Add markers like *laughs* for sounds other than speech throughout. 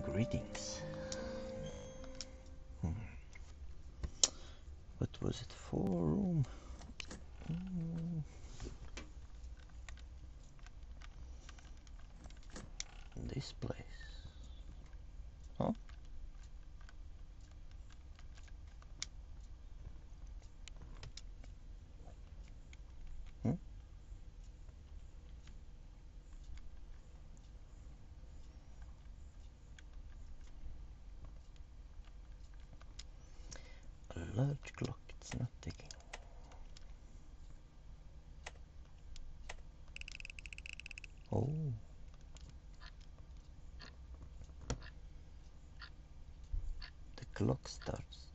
Greetings. Hmm. What was it? for room. Mm. This place. Huh? Hmm? A large clock, it's not ticking. Oh. The clock starts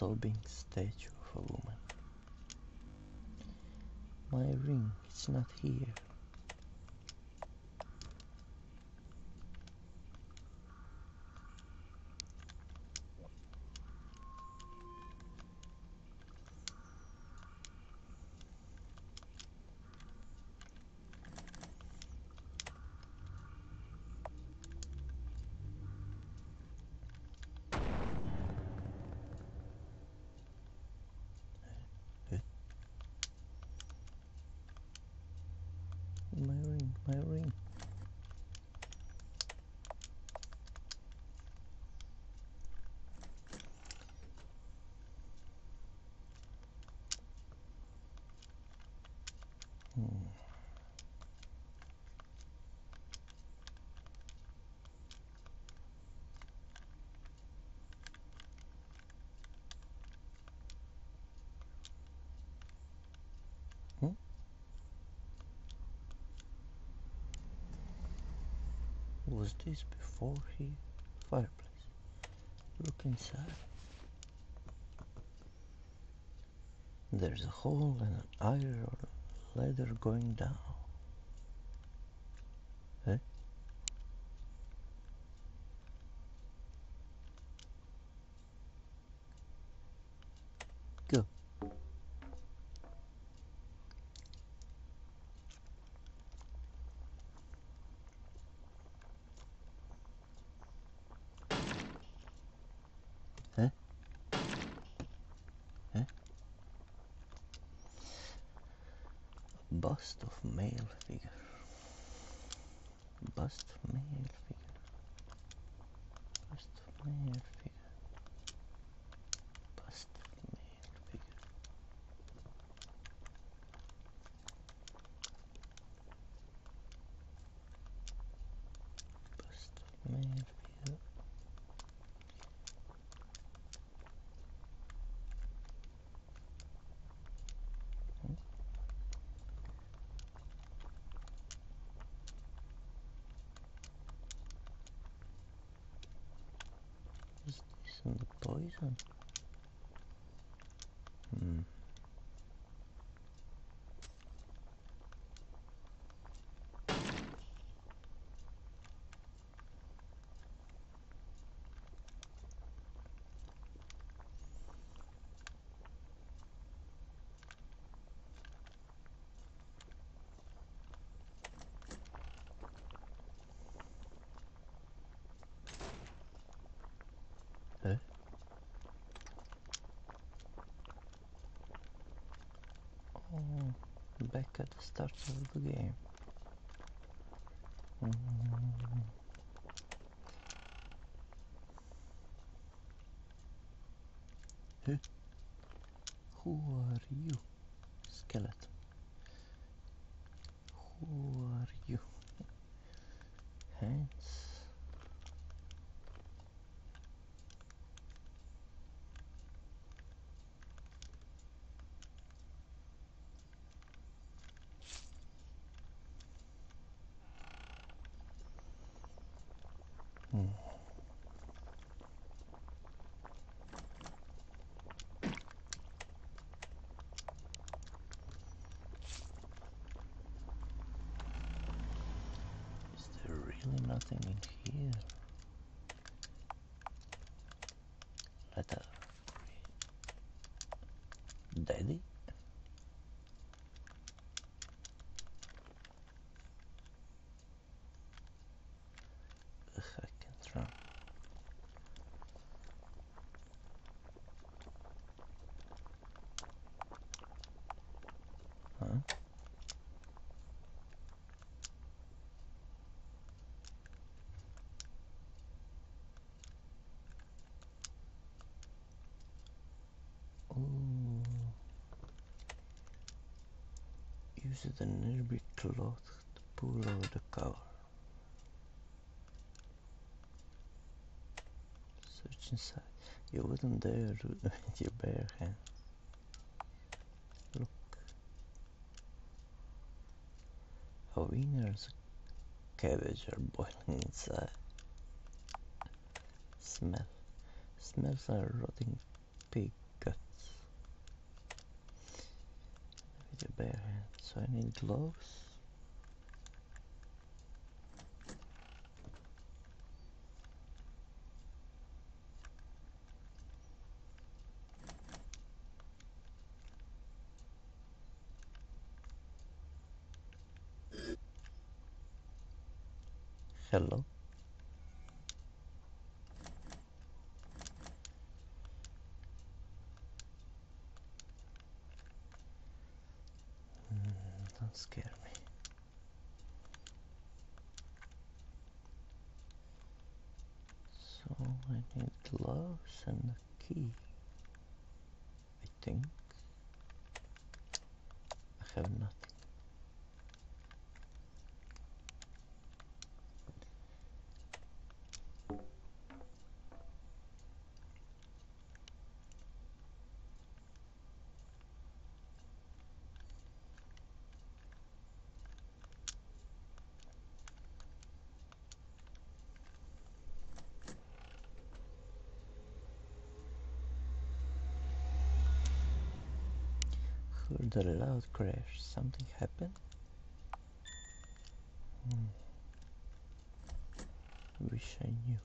sobbing statue of a woman. My ring, it's not here. My ring, my ring. Hmm. Hmm? Was this before here? Fireplace. Look inside. There's a hole and an iron or ladder going down. Bust of male figure. Bust male figure. Bust male figure. Bust of male figure. Bust of male figure. Is the poison? Hmm. Eh? Oh, back at the start of the game. Mm. Huh? Who are you, skeleton? Who are you? Is there really nothing in here? Letter. Daddy? Use the nearby cloth to pull out the cover. Search inside. You wouldn't dare with your bare hands. Look. A wiener's cabbage are boiling inside. Smell. Smells like rotting pig your bare hands. So I need gloves. Hello. So I need gloves and a key. I think. I have nothing. Heard a loud crash. Something happened? Hmm. Wish I knew.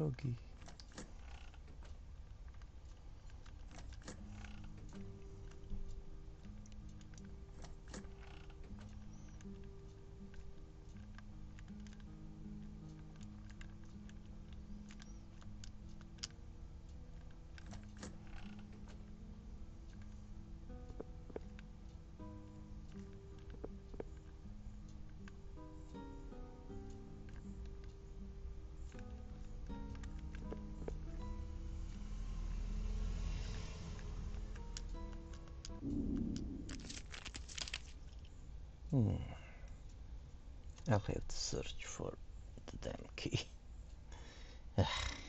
droguei. Hmm. I'll have to search for the damn key. *laughs*